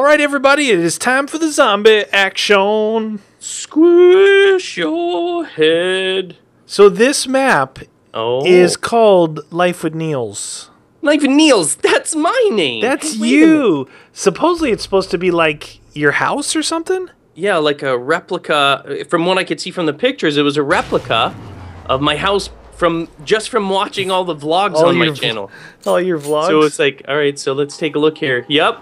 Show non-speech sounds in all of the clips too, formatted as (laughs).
All right, everybody, it is time for the zombie action. Squish your head. So this map Oh, is called Life with Niels. Life with Niels. That's my name. That's wait you. Supposedly, it's supposed to be like your house or something. Yeah, like a replica. From what I could see from the pictures, it was a replica of my house from just from watching all the vlogs All on my channel. All your vlogs. So it's like, all right, so let's take a look here. Yep.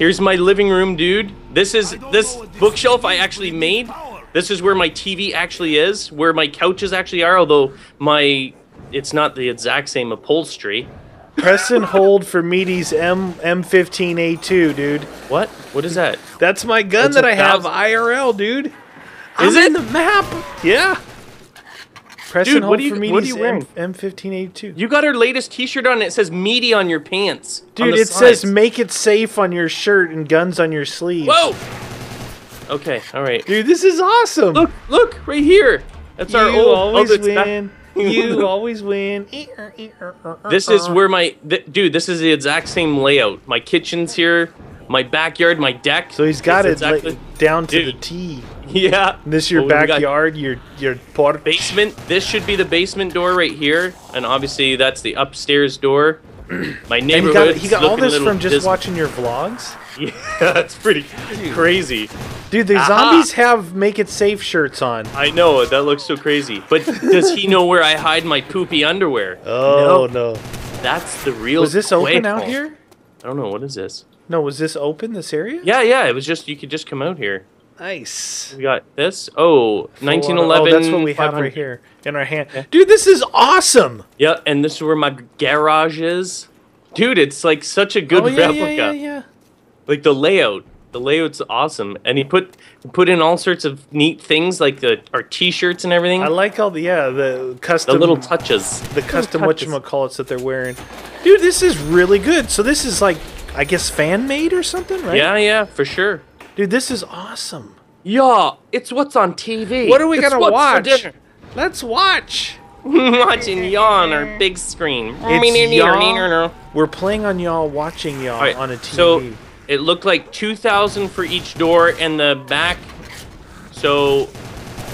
Here's my living room, dude. This is this bookshelf I actually made. This is where my TV actually is, where my couches actually are, although my it's not the exact same upholstery. press and hold for Meaty's M M15A2, dude. What? What is that? That's my gun That's that I have IRL, dude. Is I'm in the map? Yeah. Press Dude, and what are you- for what are you wearing? M- M15A2. You got our latest T-shirt on. It says "meaty" on your pants. Dude, it says "Make it safe" on your shirt and "Guns on your sleeve." Whoa. Okay. All right. Dude, this is awesome. Look! Look! Right here. That's you our old. Oh, always oh, that's back- win. you (laughs) always win. Eh, eh, eh, this is uh-uh. where my th- dude. This is the exact same layout. My kitchen's here. My backyard. My deck. So he's got it It's exactly- like, down to the T. (laughs) Yeah. This is your Well, backyard, your your porch. basement. This should be the basement door right here, and obviously that's the upstairs door. (clears throat) My And he neighborhood. got, he got all this from just watching your vlogs. (laughs) Yeah, that's pretty crazy. Dude, the Aha. zombies have "Make It Safe" shirts on. I know that looks so crazy, but does he know where I hide my poopy underwear? (laughs) Oh no! That's the real. Was this open out cuerpo. here? I don't know. What is this? No, was this open? This area? Yeah, yeah. It was just you could just come out here. Nice. We got this. Oh, 1911. Oh, that's what we have right here in our hand. Dude, this is awesome. Yeah, and this is where my garage is. Dude, it's like such a good oh yeah, replica. yeah, yeah, yeah. Like the layout. The layout's awesome, and he put put in all sorts of neat things like the our T-shirts and everything. I like all the yeah the custom the little touches. the custom touches. whatchamacallits that they're wearing. Dude, this is really good. So this is like I guess fan made or something, right? Yeah, yeah, for sure. Dude, this is awesome. Yeah, it's what's on TV. What are we It's gonna what's for watch? dinner. Let's watch. (laughs) Watching Yaw on our big screen. It's Yaw. We're playing on y'all, watching y'all All right, on a TV. So it looked like 2,000 for each door and the back. So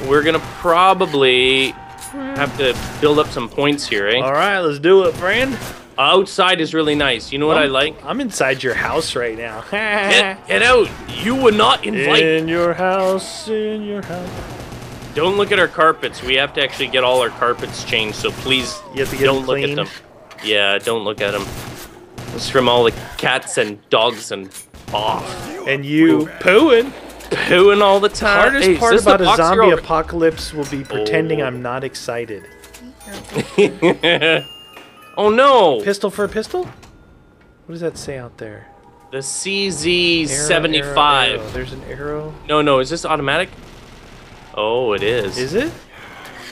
we're gonna probably have to build up some points here, eh? all right, let's do it, friend. Outside is really nice. You know what I like? I'm inside your house right now. (laughs) Get, get out! You would not invite. in your house, in your house. Don't look at our carpets. We have to actually get all our carpets changed. So please You have to get don't look at them. Yeah, don't look at them. It's from all the cats and dogs and off. And you pooing. Pooing all the time. Hardest Hey, part about a zombie you're apocalypse will be pretending Oh. I'm not excited. (laughs) (laughs) oh no! Pistol for a pistol? What does that say out there? The CZ75. arrow, arrow. There's an arrow. No, no, is this automatic? Oh, it is. Is it?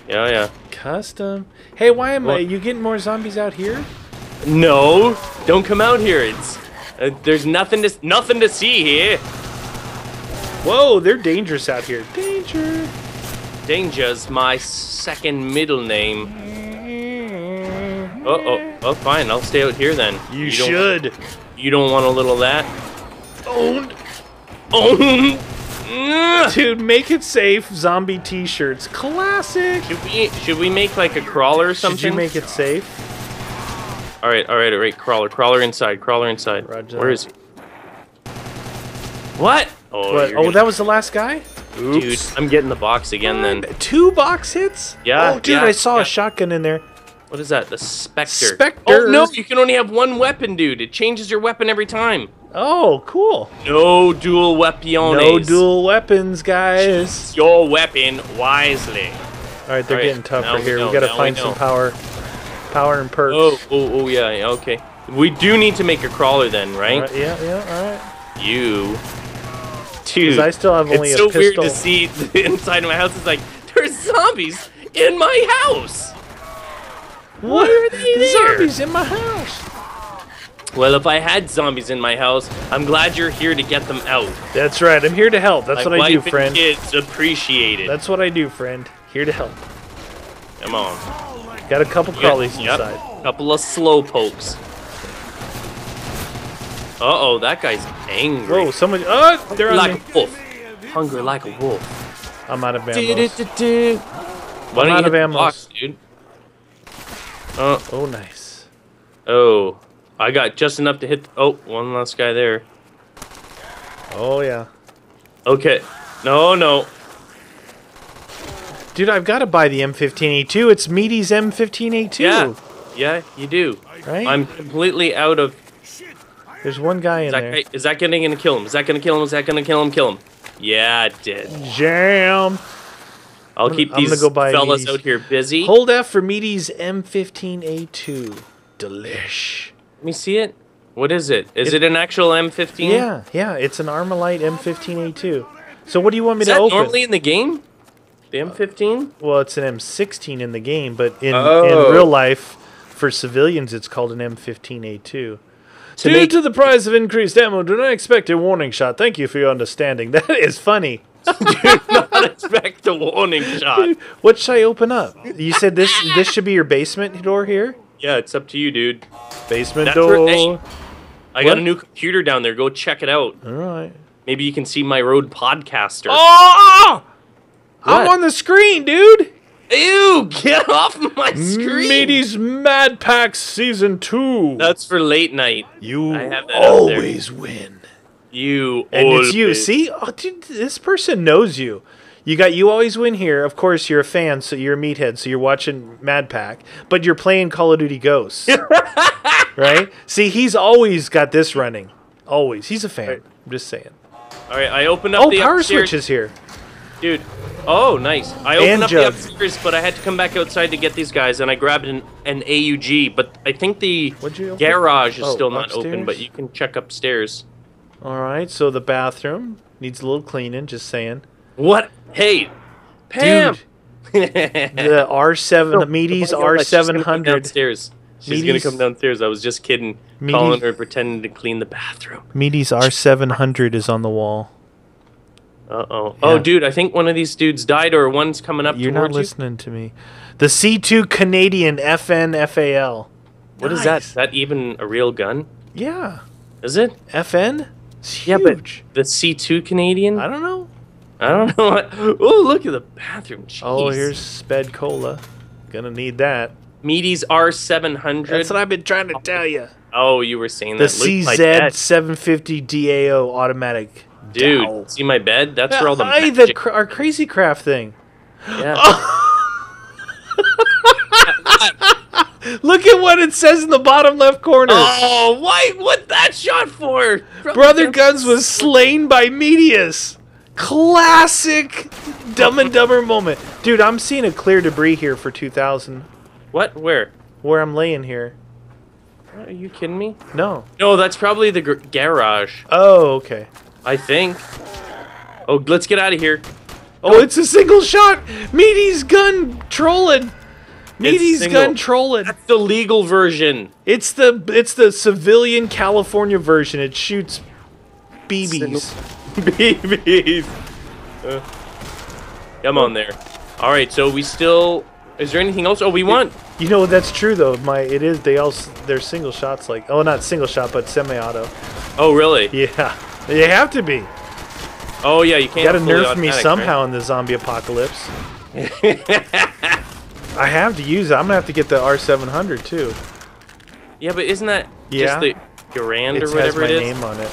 Yeah, yeah. Custom. Hey, why am I? You getting more zombies out here? No, don't come out here. It's uh, there's nothing to nothing to see here. Whoa, they're dangerous out here. Danger. Danger's my second middle name. Oh, oh, oh, fine. I'll stay out here then. You, don't- should. You don't want a little of that? Owned. Oh. (laughs) Dude, make it safe. Zombie T-shirts, classic. should we should we make like a crawler or something? Should you make it safe? All right, all right, all right. Crawler, crawler inside, crawler inside. Roger Where is he? What? Oh, oh What? Oh, gonna- that was the last guy. dude. I'm getting the box again then. Two box hits. Yeah, Oh, dude, yeah, I saw yeah. a shotgun in there. What is that? The Spectre. Spectre. Oh no, you can only have one weapon, dude. It changes your weapon every time. Oh, cool. No dual weapones. No dual weapons, guys. Choose your weapon wisely. All right, they're All right, getting tougher now we here. We gotta now we find some power, power and perks. Oh, oh, oh, yeah, yeah, okay. We do need to make a crawler then, right? Right, yeah, yeah, all right. You, dude. I still have only it's so weird to see the (laughs) inside of my house. It's like there's zombies in my house. What are they there? Zombies in my house. Well, if I had zombies in my house, I'm glad you're here to get them out. That's right. I'm here to help. That's my what I do, wife and friend. kids appreciate it. That's what I do, friend. Here to help. Come on. Got a couple crawlies yep, inside. Couple of slow pokes. Uh-oh, that guy's angry. Whoa, someone. Oh, they're on like me. a wolf. Hunger like a wolf. I'm out of ammo. Why I'm out of ammo. dude? Oh, Oh, nice. oh. I got just enough to hit. Oh, one last guy there. Oh yeah. Okay. No, no. Dude, I've got to buy the M15A2. It's Meaty's M15A2. Yeah. Yeah, you do. Right? I'm completely out of. There's one guy in Is that, there. guy- is that gonna, gonna kill him? Is that gonna kill him? Is that gonna kill him? Kill him. Yeah, it did. Jam. I'll I'm keep gonna these go buy fellas these. out here busy. Hold F for Meaty's M15A2. Delish. Let me see it. What is it? Is it, an actual M15? Yeah, yeah, it's an Armalite M15A2. So what do you want me Is to that open? normally in the game? The uh, M15? Well, it's an M16 in the game, but in, Oh. in real life, for civilians, it's called an M15A2. To Due make- to the price of increased ammo, do not expect a warning shot. Thank you for your understanding. (laughs) That is funny. (laughs) Not expect a warning shot. What should I open up? You said this this should be your basement door here? Yeah, it's up to you, dude. Basement That's door. hey. I What? got a new computer down there. Go check it out. All right. Maybe you can see my Rode Podcaster. Oh! I'm on the screen, dude. Ew! Get off my screen! Meaty's Mad Pack Season 2. That's for late night. you I have that always win. You And it's you. See? Oh, dude, this person knows you. You got you always win here. Of course, you're a fan, so you're a meathead, so you're watching Mad Pack, but you're playing Call of Duty Ghosts. (laughs) right? See, he's always got this running. Always. He's a fan. Right. I'm just saying. All right, I opened up Oh, the power upstairs, switch is here. dude. Oh, nice. I And opened up jug. the upstairs, but I had to come back outside to get these guys, and I grabbed an, an AUG. But I think the What'd you open? garage is Oh, still not open, but you can check upstairs. All right, so the bathroom needs a little cleaning, just saying. What? Hey, Pam. Dude, (laughs) the R7, the Meaty's Oh my God, she's gonna R700. Downstairs. She's gonna come downstairs. I was just kidding, Meaty's- calling her, pretending to clean the bathroom. Meaty's R700 is on the wall. Uh oh. Oh, dude, I think one of these dudes died, or one's coming up You're not towards you. listening to me. The C2 Canadian FNFAL. What is that? Nice. Is that even a real gun? Yeah. Is it? FN? It's Yeah, but the C2 Canadian? I don't know. I don't know. What... Oh, look at the bathroom. Oh, jeez. Oh, here's Sped Cola. Gonna need that. Meaty's R700. That's what I've been trying to tell you. oh, you were saying The that. The. CZ750 DAO automatic. Dude, Dow. see my bed? That's where all the the magic. cr- our crazy craft thing. yeah. (laughs) Look at what it says in the bottom left corner. Oh, why? What that shot for? Brother Guns was slain by Medius. Classic Dumb and Dumber moment. Dude, I'm seeing a clear debris here for 2000 What? Where? where I'm laying here. Are you kidding me? No. No, that's probably the garage. Oh, okay. I think. Oh, let's get out of here. Oh, it's a single shot. Meaty's gun trolling. Meaty's gun trolling. That's the legal version. It's the it's the civilian California version. It shoots BBs. (laughs) BBs. Uh, come on there. All right, so we still. Is there anything else? Oh, we want. You know that's true though. My it is they all they're single shots like oh not single shot but semi-auto. Oh, really? Yeah, they have to be. Oh, yeah. You can't. Got to have fully nerf me somehow in the zombie apocalypse. (laughs) I have to use it. I'm gonna have to get the R700 too. right? Yeah, but isn't that Yeah. just the Garand It or has whatever my it is? name on it.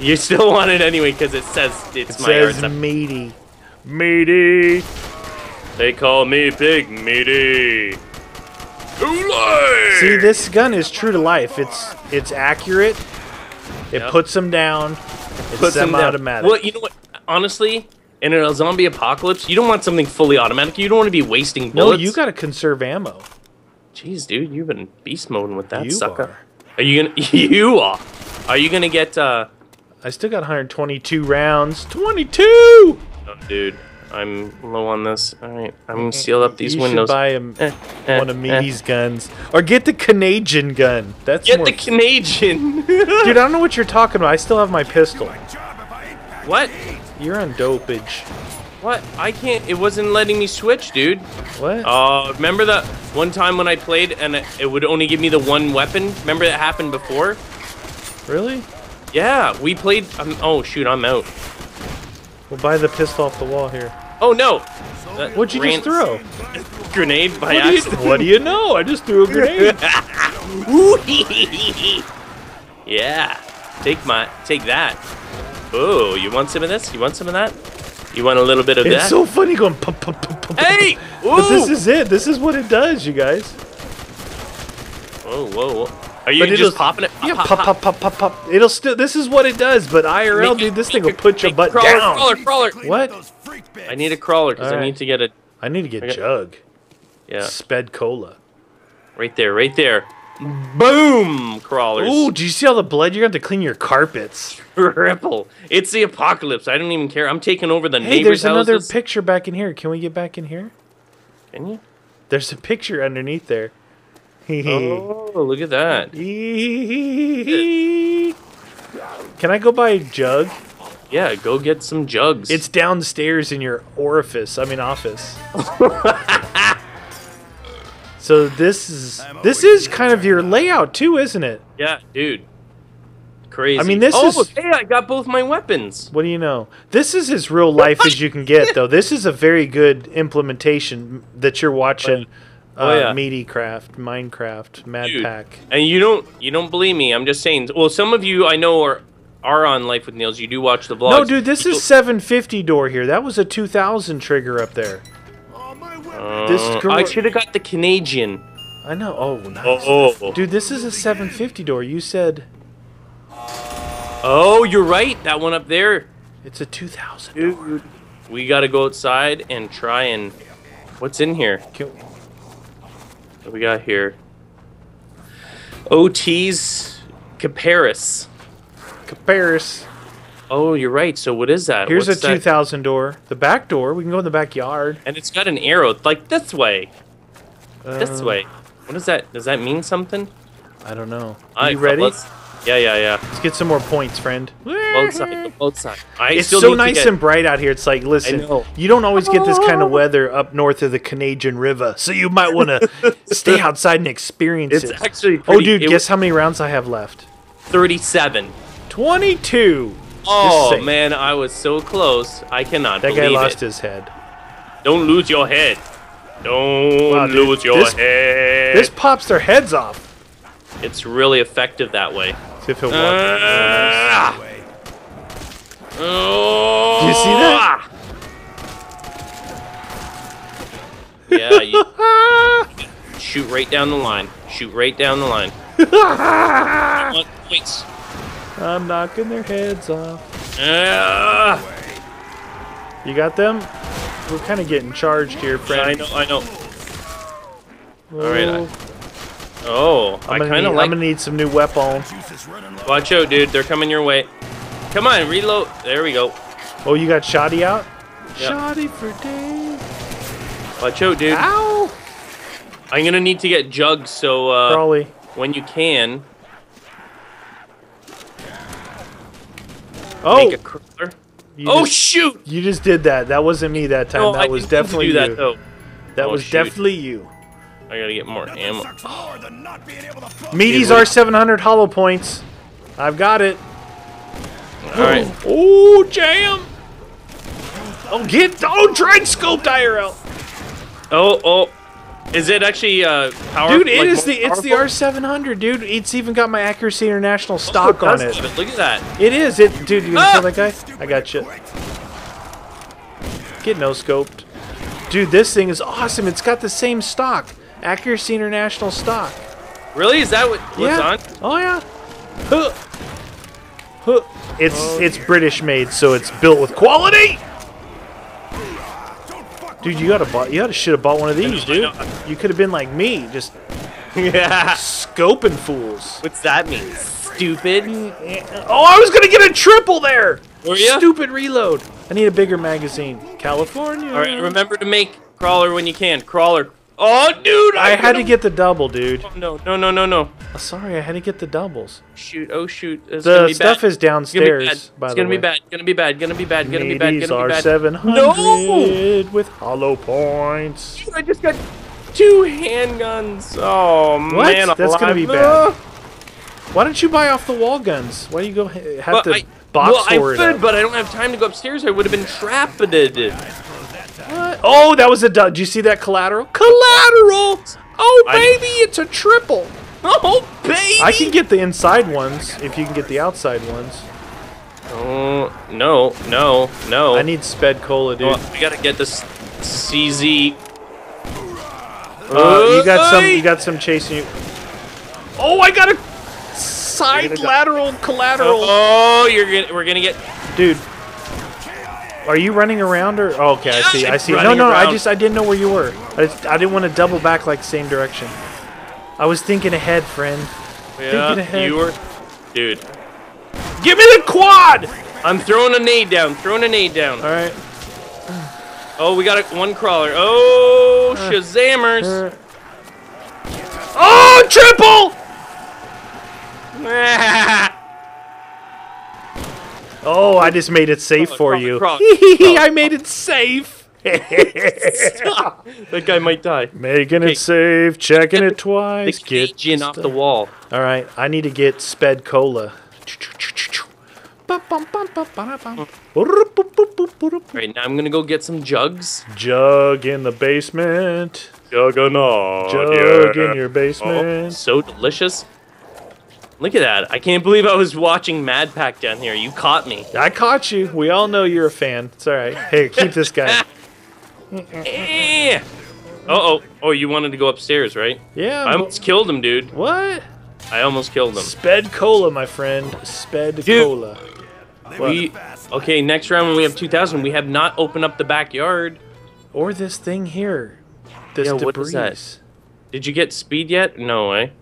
You still want it anyway because it says it's It my says R7. meaty, meaty. They call me Big Meaty. Oolay! See, this gun is true to life. It's it's accurate. It Yep. puts them down. It's Puts them down. semi-automatic. Well, you know what? Honestly, in a zombie apocalypse, you don't want something fully automatic. You don't want to be wasting bullets. no, bullets. you got to conserve ammo. Jeez, dude, you've been beast moding with that You sucker. are. Are you gonna? (laughs) You are. Are you gonna get? uh I still got 122 rounds. 22. Oh, dude, I'm low on this. All right, I'm gonna seal up these windows. you windows. should buy him Eh, eh, one of eh. Meaty's guns, or get the Canadian gun. That's Get the Canadian. (laughs) Dude, I don't know what you're talking about. I still have my pistol. what? You're on dopage. What? I can't. It wasn't letting me switch, dude. What? Uh, remember that one time when I played and it, it would only give me the one weapon? Remember that happened before? Really? Yeah, we played. Um, oh shoot, I'm out. We'll buy the pistol off the wall here. Oh no! That What'd you just throw? Grenade by What do, you, accident. what do you know? I just threw a grenade. (laughs) yeah, take my, take that. Oh, you want some of this? You want some of that? You want a little bit of it's that? so funny going. Pop, pop, hey! But this is it. This is what it does, you guys. Whoa, whoa, whoa! Are you But just popping it? Yeah, pop, pop, pop, pop, pop. It'll still. This is what it does. But IRL, Make dude, this thing will put your butt crawler, down. Crawler, crawler. What? I need a crawler because I need to get a I need to get Okay. Jug. yeah. Sped Cola. Right there, right there. Boom! Crawlers. Ooh, do you see all the blood? You're going to have to clean your carpets. Ripple. It's the apocalypse. I don't even care. I'm taking over the Hey, neighbors' there's another houses. picture back in here. Can we get back in here? Can you? There's a picture underneath there. Oh, look at that. (laughs) Can I go buy a Jug? Yeah, go get some jugs. It's downstairs in your orifice. I mean office. (laughs) so this is this is kind of your layout too, isn't it? yeah, dude. Crazy. I mean, this oh, is- hey, I got both my weapons. What do you know? This is as real life as you can get, though. This is a very good implementation that you're watching. Oh, uh, yeah. Meaty Craft, Minecraft, Mad Dude. Pack. And you don't you don't believe me? I'm just saying. Well, some of you I know are are on Life with Nails. You do watch the vlogs. No, dude, this is 750 door here. That was a 2000 trigger up there. This Uh, girl- I should have got the Canadian. I know. Oh, nice. Oh, oh, Dude, this is a 750 door. You said oh, you're right. That one up there. it's a 2000 door. Dude, we got to go outside and try and. What's in here? Can- What we got here? OT's Caparis. Caparis. Oh, you're right. So what is that? Here's What's a that? 2000 door. The back door. We can go in the backyard. And it's got an arrow, like this way. This Uh, way. What is that? Does that mean something? I don't know. Are Alright, you ready? let's- Yeah, yeah, yeah. Let's get some more points, friend. Both sides. Both sides. I It's still so nice get- and bright out here. It's like, listen, you don't always get this kind of weather up north of the Canadian River, so you might want to (laughs) stay outside and experience It's it. actually oh, dude, guess was how many rounds I have left? 37. 22. Oh man, I was so close. I cannot That believe guy lost it. his head. Don't lose your head. Don't Wow, dude, lose your this- head. This pops their heads off. It's really effective that way. See if he'll walk. Oh! Do you see that? Yeah, you (laughs) shoot right down the line. Shoot right down the line. (laughs) Come on, Wait. I'm knocking their heads off. Ah! You got them? We're kind of getting charged here, I know, I know. Oh, right, I- Oh, I I'm, gonna kind need, of like. I'm gonna need some new weapon. Watch out, dude. They're coming your way. Come on, reload. There we go. Oh, you got shoddy out? Yep. Shoddy for days. Watch out, dude. Ow! I'm gonna need to get jugs, so uh, Crawley. when you can, Oh, make a crawler. Oh just, shoot! you just did that. That wasn't me that time. No, that I was didn't definitely do you. that though. That Oh, was shoot. definitely you. I gotta get more ammo. Meaties Dude, what- are 700 hollow points. I've got it. All right. Oh, jam! Oh, get oh, dried scoped IRL. Oh, oh. Is it actually uh power? Dude, it like, is more the it's the? R700, dude. It's even got my Accuracy International Oh, stock on it. have Look at that. It is. It, dude. You gonna Ah! kill that guy? I got you. Get no scoped, dude. This thing is awesome. It's got the same stock, Accuracy International stock. Really? Is that what, what's yeah. on? Oh yeah. Huh. Huh. It's Oh, it's British made, so it's built with quality. Dude, you gotta bought you gotta should have bought one of these, dude. You could have been like me, just (laughs) yeah. scoping fools. What's that mean? Stupid. Eh, oh, I was gonna get a triple there. Were ya? Stupid reload. I need a bigger magazine. California. All right. Remember to make crawler when you can. Crawler. Oh, dude! I I'm had to get the double, dude. Oh, no, no, no, no, no. Oh, sorry, I had to get the doubles. Shoot! Oh, shoot! It's gonna The be stuff bad. is It's gonna be downstairs. bad. It's gonna be bad. Gonna be bad. Gonna be bad. Gonna be bad. Gonna be are bad. 700 No! with hollow points. I just got two handguns. Oh What? man, That's gonna be bad. Why don't you buy off the wall guns? Why do you go have But to I, box well, I store it could, up? but I don't have time to go upstairs. I would have been trapped. What? Oh, that was a. du- Did you see that collateral? Collateral. Oh, I- baby, it's a triple. Oh, baby! I can get the inside ones if you can get the outside ones. Oh, no, no, no. I need sped cola, dude. Well, we gotta get this CZ. Uh, you got some. You got some chasing you. Oh, I got a side lateral collateral, Oh, you're gonna, we're gonna get. dude. Are you running around or? Oh, okay, I see. I see. No, no, I just I didn't know where you were. I, just, I didn't want to double back like same direction. I was thinking ahead, friend. Thinking Yeah, ahead. you were, dude. Give me the quad. I'm throwing a nade down. Throwing a nade down. All right. Oh, we got a, one crawler. Oh, Shazammers. Uh, oh, triple! (laughs) Oh, I oh. just made it safe Crawl, for crawl, you. crawl, (laughs) I made it safe. (laughs) that guy might die. Making Okay. it safe, checking it (laughs) The twice. Get Cajun off the wall. All right, I need to get sped cola. Right now, I'm gonna go get some jugs. Jug in the basement. Juggernaut. Jug in your Oh, basement. so delicious. Look at that. I can't believe I was watching Mad Pack down here. You caught me. I caught you. We all know you're a fan. It's all right. Hey, keep this guy. Eh. (laughs) Uh-oh. Oh, you wanted to go upstairs, right? Yeah. I almost killed him, dude. What? I almost killed him. Sped cola, my friend. Sped Dude. cola. We okay. Next round when we have 2,000, we have not opened up the backyard. Or this thing here. This Yeah, debris. what is that? Did you get speed yet? No way.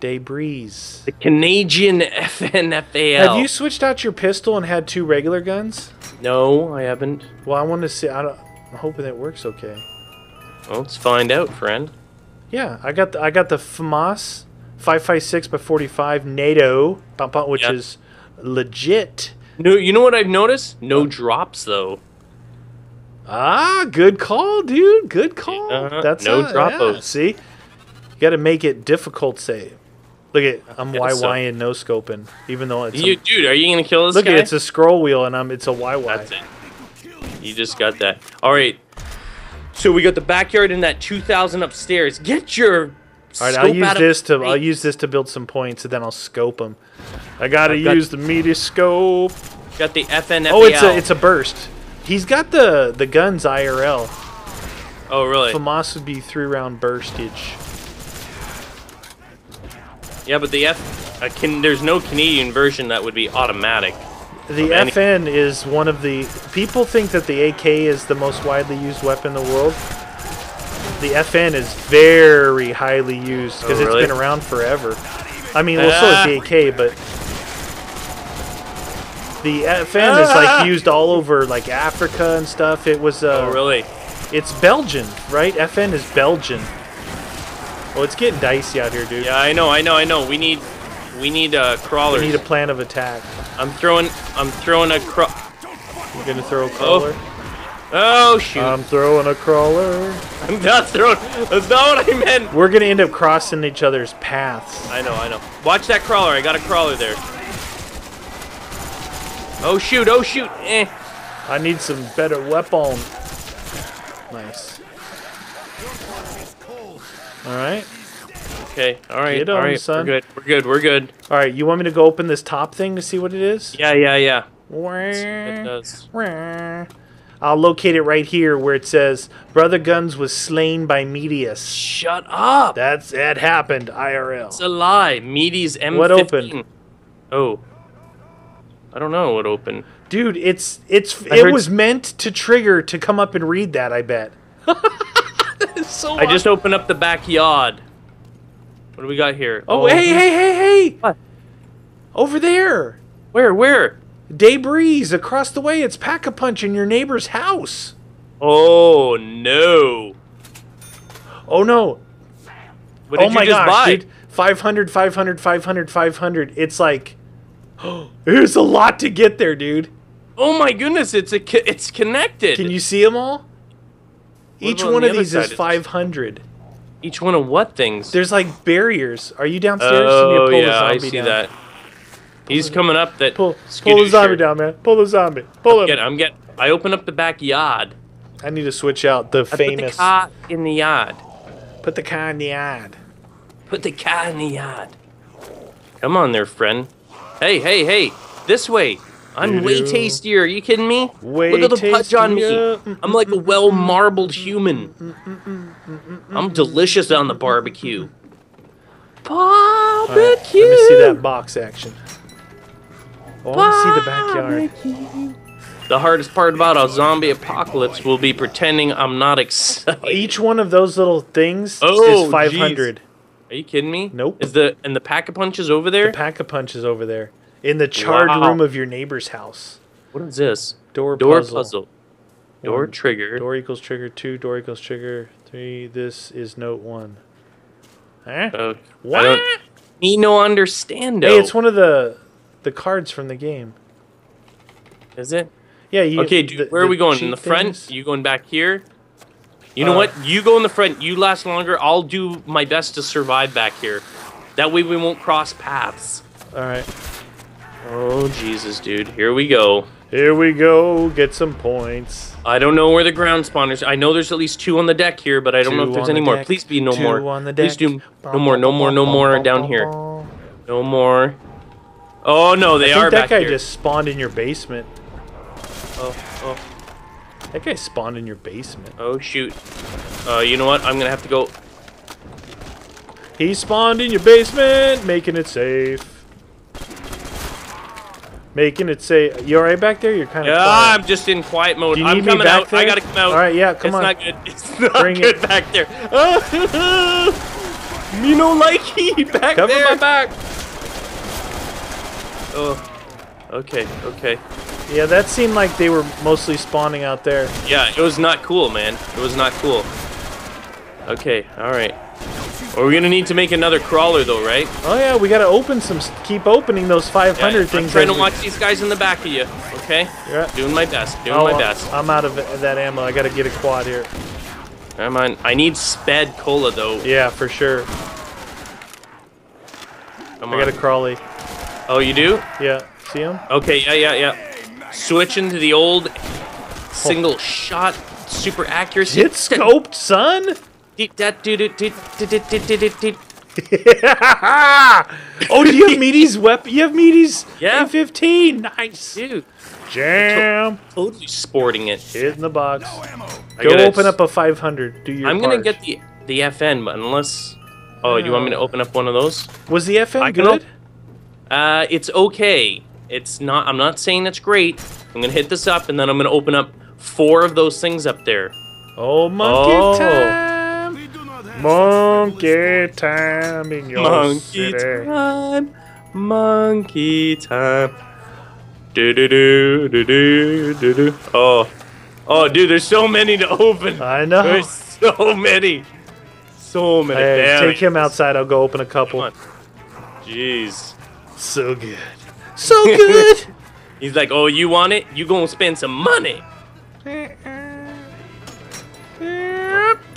Debris. The Canadian (laughs) FNFAL. Have you switched out your pistol and had two regular guns? No, I haven't. Well, I want to see. I don't, I'm hoping it works okay. Well, let's find out, friend. Yeah, I got the I got the FAMAS 556 by 45 NATO, which Yeah. is legit. No, you know what I've noticed? No drops though. Ah, good call, dude. Good call. Uh-huh. That's No a- dropos. yeah, see, you got to make it difficult. Say, look at oh, I'm guess so. YYing no scoping, even though it's a- You, dude, are you gonna kill this look guy? at it's a scroll wheel and I'm it's a YY. That's it. You just got that. All right. So we got the backyard and that 2,000 upstairs. Get your. All right, scope I'll use this to the I'll use this to build some points, and then I'll scope them. I gotta I've got- use the media scope. Got the FNFAL. Oh, it's a it's a burst. He's got the the guns IRL. Oh, really? FAMAS would be three round burstage. Yeah, but the F. Uh, can, there's no Canadian version that would be automatic. The FN is one of the people think that the AK is the most widely used weapon in the world. The FN is very highly used because Oh, really? it's been around forever. I mean, well, so Ah. is the AK, but the FN is Ah. like used all over like Africa and stuff. It was uh, Oh, really? It's Belgian, right? FN is Belgian. Oh, it's getting dicey out here, dude. Yeah, I know, I know, I know. We need, we need uh, We need a plan of attack. I'm throwing, I'm throwing a craw. You're gonna throw a crawler. Oh shoot! I'm throwing a crawler. I'm not throwing. That's not what I meant. We're gonna end up crossing each other's paths. I know, I know. Watch that crawler. I got a crawler there. Oh shoot! Oh shoot! Eh. I need some better weapon. Nice. All right. Okay. All right. Get all right. son. We're good. We're good. We're good. All right. You want me to go open this top thing to see what it is? Yeah. Yeah. Yeah. It does. I'll locate it right here where it says Brother Guns was slain by Medius. Shut up. That's that happened IRL. It's a lie. Meaty's M15. What opened? Oh. I don't know what opened. Dude, it's it's I it was meant to trigger to come up and read that. I bet. (laughs) so I just opened up the backyard. What do we got here? Oh, oh hey, hey, hey, hey! What? Over there, Where? Where? debris across the way. It's pack a punch in your neighbor's house. Oh no. Oh no! What did oh my just gosh, buy? dude! 500, 500, 500, 500. It's like, (gasps) there's a lot to get there, dude. Oh my goodness! It's a. It's connected. Can you see them all? Each on one the of these is 500. Each one of what things? There's like barriers. Are you downstairs? You Oh the yeah, I see down. that. He's coming up. That Pull, pull the zombie shirt. down, man. Pull the zombie. Pull him. Get, I'm get. I open up the backyard. I need to switch out the I FAMAS. put the car in the yard. Put the car in the yard. Put the car in the yard. Come on there, friend. Hey, hey, hey! This way. I'm way tastier. Are you kidding me? Way Look at the pudge on me. I'm like a well marbled human. I'm delicious on the barbecue. Barbecue. right, let me see that box action. Oh, I want to see the backyard. The hardest part about a zombie apocalypse will be pretending I'm not excited. Each one of those little things Oh, is 500. Are you kidding me? Nope. Is the and the pack of punches over there? The pack of punches over there in the charred Wow. room of your neighbor's house. what is this? Door, Door puzzle. puzzle. Door One. trigger. Door equals trigger two. Door equals trigger three. This is note one. Huh? Uh, What? I don't me no understando. Hey, it's one of the the cards from the game. Is it? Yeah. You, Okay, dude, the- where are we going? In the front? things? You going back here? You know Uh, what? You go in the front. You last longer. I'll do my best to survive back here. That way we won't cross paths. All right. Oh Jesus, dude. Here we go. Here we go. Get some points. I don't know where the ground spawners. I know there's at least two on the deck here, but I don't know if there's any the more. Please be no two more. on the Please do no more, no more, no more down here. No more. Oh no, they I think are that guy here. just spawned in your basement. Oh, oh, That guy spawned in your basement. oh shoot. Uh, you know what? I'm gonna have to go. He spawned in your basement, making it safe. Making it say, You alright back there? You're kind of Yeah, quiet. I'm just in quiet mode. Do you I'm need me coming back out. I gotta come out. All right, yeah, come it's on. not good. (laughs) It's not Bring good it. back there. Me no likey back Cover there. my back. Oh. Okay. Okay. Yeah, that seemed like they were mostly spawning out there. Yeah, it was not cool, man. It was not cool. Okay. All right. We're gonna need to make another crawler, though, right? Oh yeah, we gotta open some. Keep opening those 500 Yeah, I'm things. trying to we- watch these guys in the back of you. Okay. Yeah. Doing my best. Doing Oh, my best. I'm out of that ammo. I gotta get a quad here. Come on. I need sped cola though. Yeah, for sure. Come I on. got a crawly. Oh, you do? Yeah, see him? Okay. Yeah. Yeah. Yeah. Switching to the old single (laughs) shot super accuracy. Hit scoped, son. (laughs) oh, do you have Meaty's weapon? You have Meaty's Yeah. M15. Nice. Dude, Jam. totally sporting it. Hit in the box. I Go gotta- open up a 500. Do your I'm gonna get the the FN, but unless. Oh, do you want me to open up one of those? Was the FN I good? Uh, it's okay. It's not. I'm not saying it's great. I'm gonna hit this up, and then I'm gonna open up four of those things up there. Oh, monkey Oh. time. Monkey time in your Monkey city. time, monkey time. Do do do do do do do. Oh, oh, dude, there's so many to open. I know. There's so many, so many. Hey, Damn take him outside. I'll go open a couple. Jeez. So good. (laughs) So good. He's like, oh, you want it? You gonna spend some money? (laughs)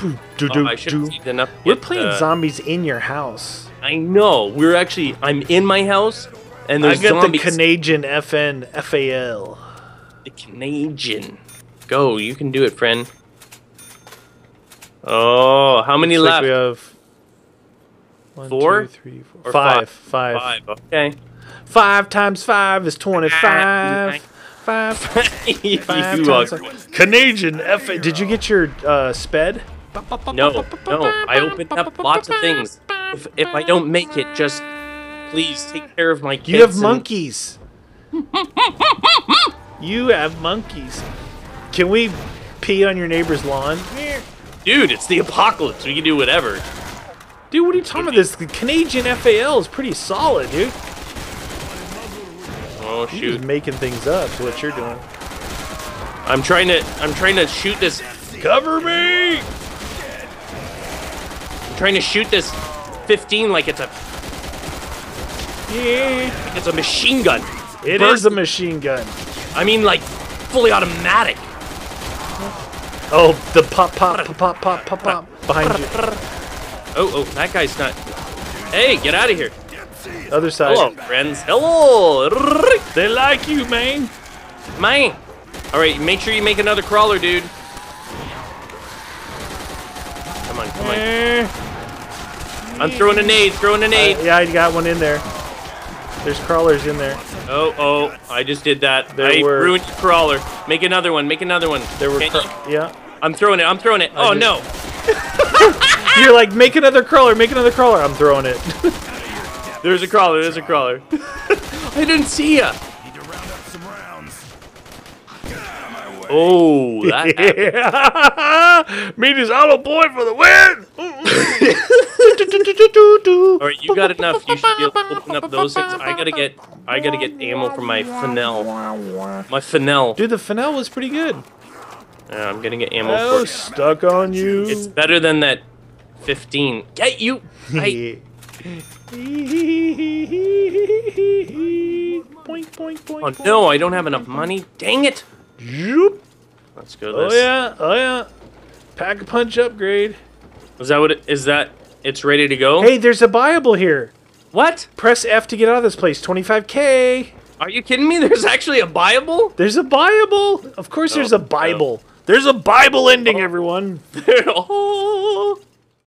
Oh, do, I should do. have saved enough. to We're playing uh, zombies in your house. I know. We're actually. I'm in my house, and I there's got zombies. the Canadian FN FAL. The Canadian. Go, you can do it, friend. Oh, how many Looks like left? we have one, Four? two, three, four- five, five? five. Five. Okay. Five times five is twenty-five. Five. (laughs) Five times Canadian FA. Did you get your uh, sped? No, no. I opened up lots of things. If, if I don't make it, just please take care of my kids. You have monkeys. (laughs) you have monkeys. Can we pee on your neighbor's lawn? Dude, it's the apocalypse. We can do whatever. Dude, what are you talking about? This the Canadian FAL is pretty solid, dude. Oh You're shoot. just making things up. Is what you're doing. I'm trying to. I'm trying to shoot this. Cover me. I'm trying to shoot this 15 like it's a... Yeah. It's a machine gun. It Burst- is a machine gun. I mean, like fully automatic. Oh, the pop, pop, pop, pop, pop, pop, pop behind you. Oh, oh, that guy's not. Hey, get out of here. Other side. Hello, friends. Hello. They like you, man. Man. All right, make sure you make another crawler, dude. Come on, come on. Eh. I'm throwing a nade, throwing a nade. Uh, yeah, I got one in there. There's crawlers in there. Oh, oh, I just did that. There I were- ruined your crawler. Make another one, make another one. There were. Can't Cra- you- yeah. I'm throwing it, I'm throwing it. Oh, did- no. (laughs) You're like, make another crawler, make another crawler. I'm throwing it. (laughs) There's a crawler, there's a crawler. (laughs) I didn't see ya. Need to round up some rounds. Oh, that (laughs) yeah. Meet his auto boy for the win. All right, you got enough. You should be able to open up those things. I gotta get, I gotta get ammo for my Fennel. My Fennel. Dude, the Fennel was pretty good. Yeah, I'm gonna get ammo Oh, for it. stuck on you. It's better than that 15. Get you. I, Boink, boink, boink, oh no, I don't have enough money. Dang it. Zoop. Let's go Oh this. yeah, oh yeah. Pack a punch upgrade. Is that what it, is that? It's ready to go? Hey, there's a buyable here. What? Press F to get out of this place. 25k. Are you kidding me? (laughs) There's actually a buyable? There's a buyable. Of course, there's Oh, a Bible. Oh. There's a Bible ending, everyone. (laughs) oh.